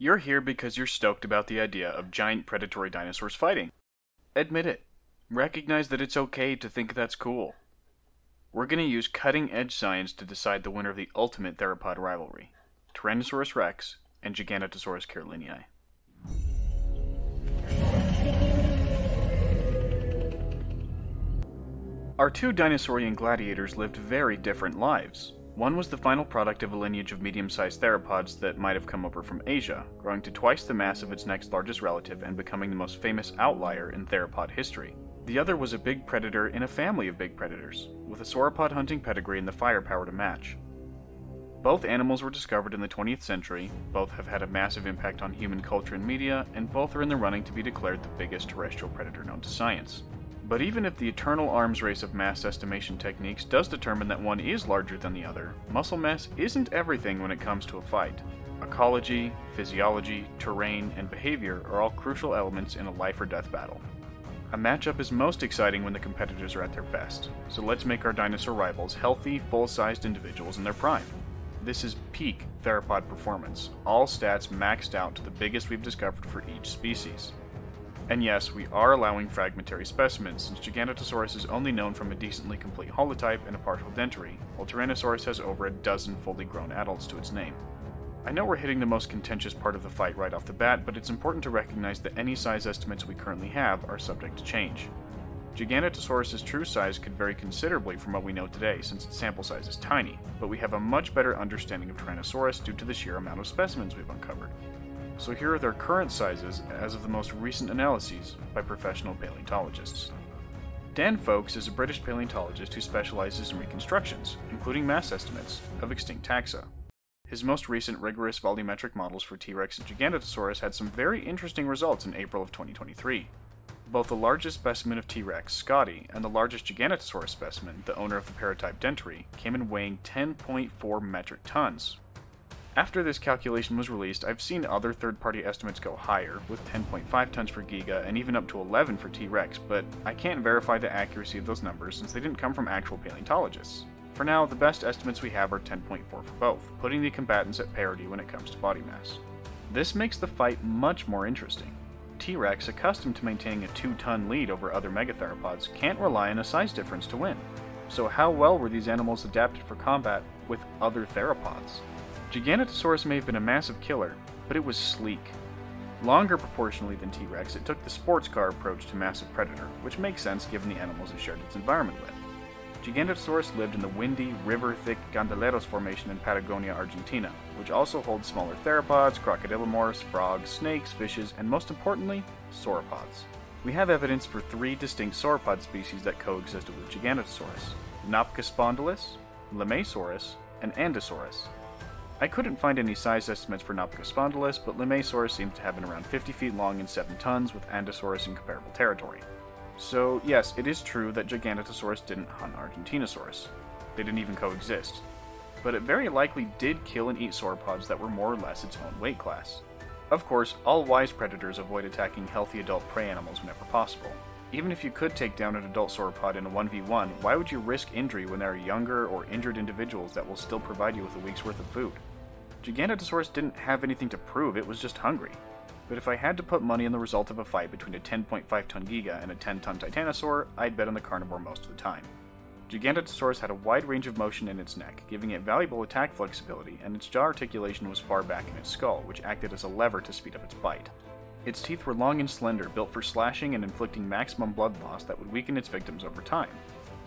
You're here because you're stoked about the idea of giant predatory dinosaurs fighting. Admit it. Recognize that it's okay to think that's cool. We're going to use cutting edge science to decide the winner of the ultimate theropod rivalry Tyrannosaurus rex and Giganotosaurus carolinii. Our two dinosaurian gladiators lived very different lives. One was the final product of a lineage of medium sized theropods that might have come over from Asia, growing to twice the mass of its next largest relative and becoming the most famous outlier in theropod history. The other was a big predator in a family of big predators, with a sauropod hunting pedigree and the firepower to match. Both animals were discovered in the 20th century, both have had a massive impact on human culture and media, and both are in the running to be declared the biggest terrestrial predator known to science. But even if the eternal arms race of mass estimation techniques does determine that one is larger than the other, muscle mass isn't everything when it comes to a fight. Ecology, physiology, terrain, and behavior are all crucial elements in a life or death battle. A matchup is most exciting when the competitors are at their best, so let's make our dinosaur rivals healthy, full sized individuals in their prime. This is peak theropod performance, all stats maxed out to the biggest we've discovered for each species. And yes, we are allowing fragmentary specimens, since Giganotosaurus is only known from a decently complete holotype and a partial dentary, while Tyrannosaurus has over a dozen fully grown adults to its name. I know we're hitting the most contentious part of the fight right off the bat, but it's important to recognize that any size estimates we currently have are subject to change. Giganotosaurus' true size could vary considerably from what we know today, since its sample size is tiny, but we have a much better understanding of Tyrannosaurus due to the sheer amount of specimens we've uncovered. So here are their current sizes as of the most recent analyses by professional paleontologists. Dan Folkes is a British paleontologist who specializes in reconstructions, including mass estimates, of extinct taxa. His most recent rigorous volumetric models for T Rex and Giganotosaurus had some very interesting results in April of 2023. Both the largest specimen of T Rex, Scotty, and the largest Giganotosaurus specimen, the owner of the paratype Dentary, came in weighing 10.4 metric tons. After this calculation was released, I've seen other third party estimates go higher, with 10.5 tons for Giga and even up to 11 for T Rex, but I can't verify the accuracy of those numbers since they didn't come from actual paleontologists. For now, the best estimates we have are 10.4 for both, putting the combatants at parity when it comes to body mass. This makes the fight much more interesting. T Rex, accustomed to maintaining a 2 ton lead over other megatheropods, can't rely on a size difference to win. So, how well were these animals adapted for combat with other theropods? Giganotosaurus may have been a massive killer, but it was sleek. Longer proportionally than T Rex, it took the sports car approach to massive predator, which makes sense given the animals it shared its environment with. Giganotosaurus lived in the windy, river-thick Candeleros Formation in Patagonia, Argentina, which also holds smaller theropods, crocodilomorphs, frogs, snakes, fishes, and most importantly, sauropods. We have evidence for three distinct sauropod species that coexisted with Giganotosaurus, Nopcsaspondylus, Limaysaurus, and Andesaurus. I couldn't find any size estimates for Nopcsaspondylus, but Limaysaurus seems to have been around 50 feet long and 7 tons, with Andesaurus in comparable territory. So, yes, it is true that Giganotosaurus didn't hunt Argentinosaurus. They didn't even coexist. But it very likely did kill and eat sauropods that were more or less its own weight class. Of course, all wise predators avoid attacking healthy adult prey animals whenever possible. Even if you could take down an adult sauropod in a 1v1, why would you risk injury when there are younger or injured individuals that will still provide you with a week's worth of food? Giganotosaurus didn't have anything to prove, it was just hungry. But if I had to put money on the result of a fight between a 10.5 ton Giga and a 10 ton Titanosaur, I'd bet on the carnivore most of the time. Giganotosaurus had a wide range of motion in its neck, giving it valuable attack flexibility, and its jaw articulation was far back in its skull, which acted as a lever to speed up its bite. Its teeth were long and slender, built for slashing and inflicting maximum blood loss that would weaken its victims over time.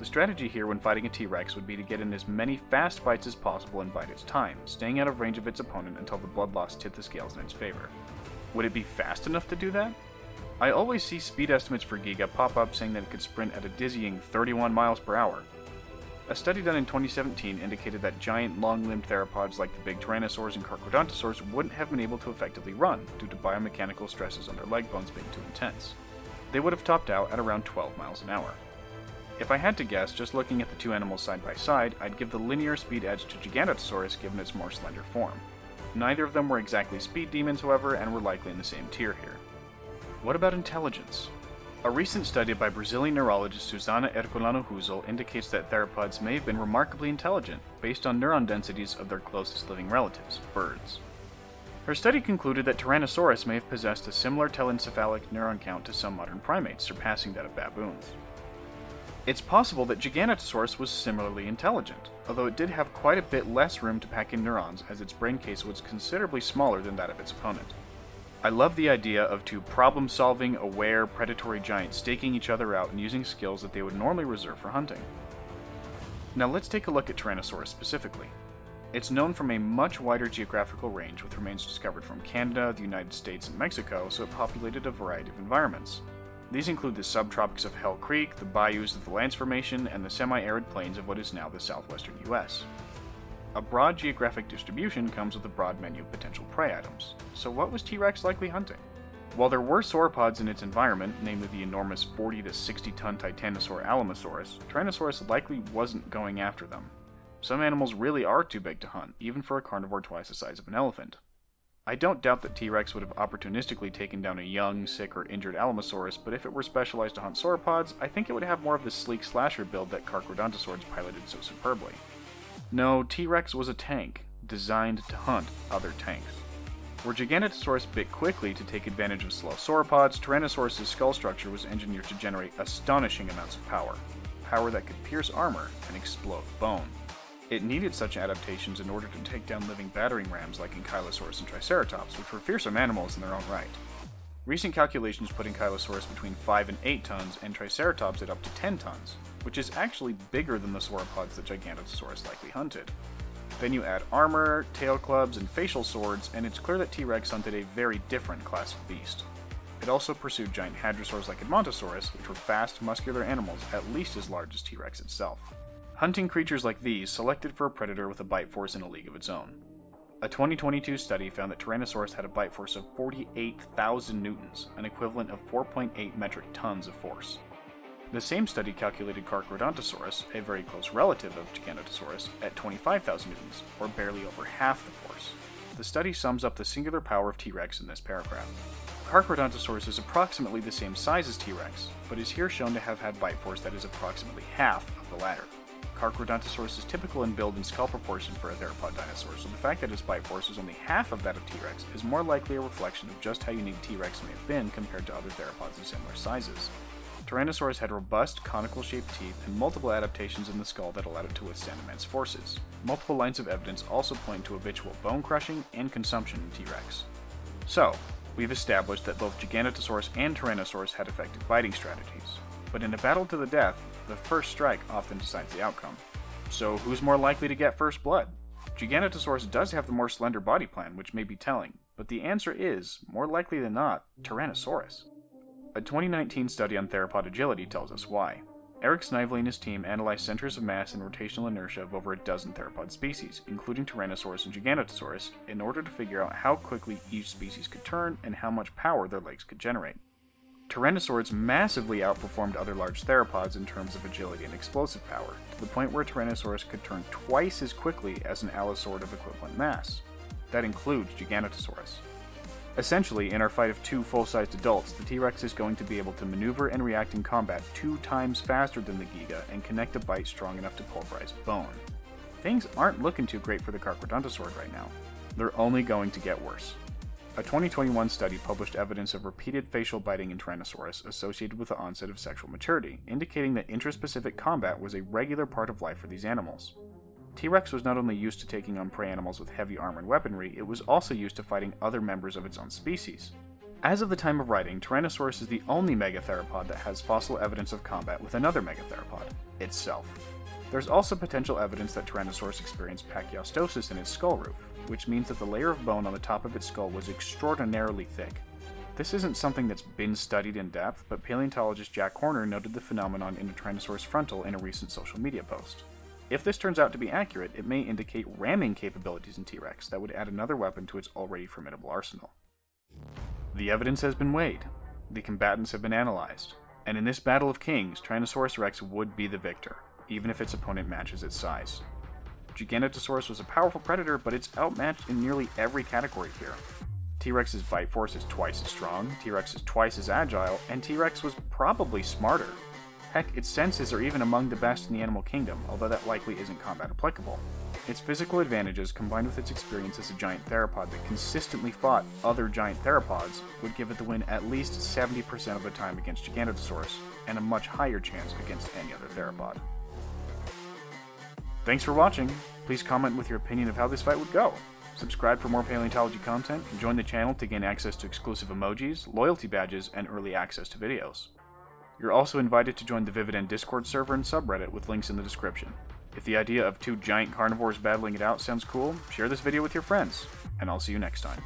The strategy here when fighting a T Rex would be to get in as many fast bites as possible and bite its time, staying out of range of its opponent until the blood loss tipped the scales in its favor. Would it be fast enough to do that? I always see speed estimates for Giga pop up saying that it could sprint at a dizzying 31 miles per hour. A study done in 2017 indicated that giant long-limbed theropods like the big tyrannosaurs and carcharodontosaurs wouldn't have been able to effectively run due to biomechanical stresses on their leg bones being too intense. They would have topped out at around 12 miles an hour. If I had to guess, just looking at the two animals side by side, I'd give the linear speed edge to Giganotosaurus given its more slender form. Neither of them were exactly speed demons, however, and were likely in the same tier here. What about intelligence? A recent study by Brazilian neurologist Suzana Herculano Houzel indicates that theropods may have been remarkably intelligent, based on neuron densities of their closest living relatives, birds. Her study concluded that Tyrannosaurus may have possessed a similar telencephalic neuron count to some modern primates, surpassing that of baboons. It's possible that Giganotosaurus was similarly intelligent, although it did have quite a bit less room to pack in neurons as its brain case was considerably smaller than that of its opponent. I love the idea of two problem solving, aware, predatory giants staking each other out and using skills that they would normally reserve for hunting. Now let's take a look at Tyrannosaurus specifically. It's known from a much wider geographical range, with remains discovered from Canada, the United States, and Mexico, so it populated a variety of environments. These include the subtropics of Hell Creek, the bayous of the Lance Formation, and the semi arid plains of what is now the southwestern US. A broad geographic distribution comes with a broad menu of potential prey items. So, what was T Rex likely hunting? While there were sauropods in its environment, namely the enormous 40 to 60 ton Titanosaur Alamosaurus, Tyrannosaurus likely wasn't going after them. Some animals really are too big to hunt, even for a carnivore twice the size of an elephant. I don't doubt that T Rex would have opportunistically taken down a young, sick, or injured Alamosaurus, but if it were specialized to hunt sauropods, I think it would have more of the sleek slasher build that Carcharodontosaurs piloted so superbly. No, T Rex was a tank, designed to hunt other tanks. Where Giganotosaurus bit quickly to take advantage of slow sauropods, Tyrannosaurus' skull structure was engineered to generate astonishing amounts of power. Power that could pierce armor and explode bone. It needed such adaptations in order to take down living battering rams like Ankylosaurus and Triceratops, which were fearsome animals in their own right. Recent calculations put Ankylosaurus between 5 and 8 tons, and Triceratops at up to 10 tons, which is actually bigger than the sauropods that Giganotosaurus likely hunted. Then you add armor, tail clubs, and facial swords, and it's clear that T Rex hunted a very different class of beast. It also pursued giant hadrosaurs like Edmontosaurus, which were fast, muscular animals at least as large as T Rex itself hunting creatures like these selected for a predator with a bite force in a league of its own. A 2022 study found that Tyrannosaurus had a bite force of 48,000 newtons, an equivalent of 4.8 metric tons of force. The same study calculated Carcharodontosaurus, a very close relative of Giganotosaurus, at 25,000 newtons, or barely over half the force. The study sums up the singular power of T Rex in this paragraph. Carcharodontosaurus is approximately the same size as T Rex, but is here shown to have had bite force that is approximately half of the latter. Carcharodontosaurus is typical in build and skull proportion for a theropod dinosaur, so the fact that its bite force is only half of that of T-Rex is more likely a reflection of just how unique T-Rex may have been compared to other theropods of similar sizes. Tyrannosaurus had robust, conical shaped teeth and multiple adaptations in the skull that allowed it to withstand immense forces. Multiple lines of evidence also point to habitual bone crushing and consumption in T Rex. So, we've established that both Giganotosaurus and Tyrannosaurus had effective biting strategies. But in a battle to the death, the first strike often decides the outcome. So, who's more likely to get first blood? Giganotosaurus does have the more slender body plan, which may be telling, but the answer is, more likely than not, Tyrannosaurus. A 2019 study on theropod agility tells us why. Eric Snively and his team analyzed centers of mass and rotational inertia of over a dozen theropod species, including Tyrannosaurus and Giganotosaurus, in order to figure out how quickly each species could turn and how much power their legs could generate. Tyrannosaurs massively outperformed other large theropods in terms of agility and explosive power, to the point where Tyrannosaurus could turn twice as quickly as an Allosaur of equivalent mass. That includes Giganotosaurus. Essentially, in our fight of two full sized adults, the T Rex is going to be able to maneuver and react in combat two times faster than the Giga and connect a bite strong enough to pulverize bone. Things aren't looking too great for the Carcharodontosaur right now. They're only going to get worse. A 2021 study published evidence of repeated facial biting in Tyrannosaurus associated with the onset of sexual maturity, indicating that intraspecific combat was a regular part of life for these animals. T Rex was not only used to taking on prey animals with heavy armor and weaponry, it was also used to fighting other members of its own species. As of the time of writing, Tyrannosaurus is the only megatheropod that has fossil evidence of combat with another megatheropod, itself. There's also potential evidence that Tyrannosaurus experienced pachyostosis in its skull roof, which means that the layer of bone on the top of its skull was extraordinarily thick. This isn't something that's been studied in depth, but paleontologist Jack Horner noted the phenomenon in a Tyrannosaurus frontal in a recent social media post. If this turns out to be accurate, it may indicate ramming capabilities in T Rex that would add another weapon to its already formidable arsenal. The evidence has been weighed, the combatants have been analyzed, and in this Battle of Kings, Tyrannosaurus rex would be the victor, even if its opponent matches its size. Giganotosaurus was a powerful predator, but it's outmatched in nearly every category here. T-Rex's bite force is twice as strong, T-Rex is twice as agile, and T-Rex was probably smarter. Heck, its senses are even among the best in the animal kingdom, although that likely isn't combat applicable. Its physical advantages, combined with its experience as a giant theropod that consistently fought other giant theropods, would give it the win at least 70% of the time against Giganotosaurus, and a much higher chance against any other theropod. Thanks for watching. Please comment with your opinion of how this fight would go. Subscribe for more paleontology content, and join the channel to gain access to exclusive emojis, loyalty badges, and early access to videos. You're also invited to join the Vividen Discord server and subreddit with links in the description. If the idea of two giant carnivores battling it out sounds cool, share this video with your friends, and I'll see you next time.